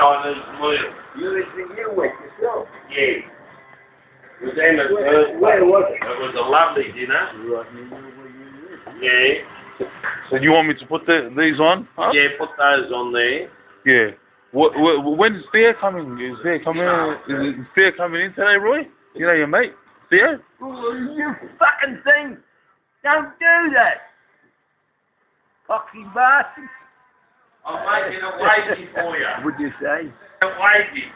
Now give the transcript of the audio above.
Chinese meal. You listen, you went yourself. Yeah. It was Emma's Where, birthday. where was it? It was a lovely dinner. Right, you know where you live. Yeah. So you want me to put the, these on? Huh? Yeah, put those on there. Yeah. What, what, when's Theo coming? Is Theo coming? Is, is Theo coming in today, Roy? You know your mate, Theo. Oh, you fucking thing! Don't do that! Cocky bastard! For you. What'd you say? Wavy.